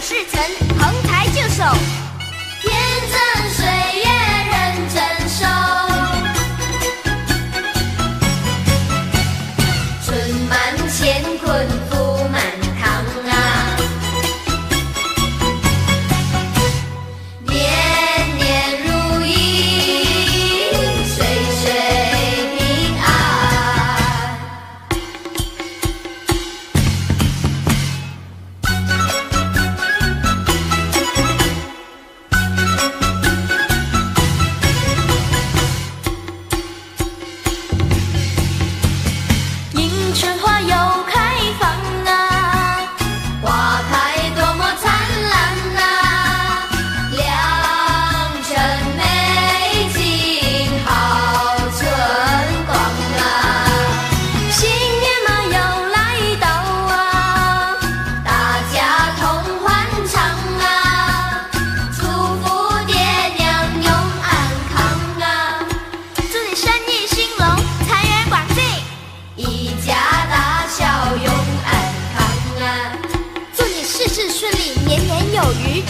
事成横财就手。天增春花有鱼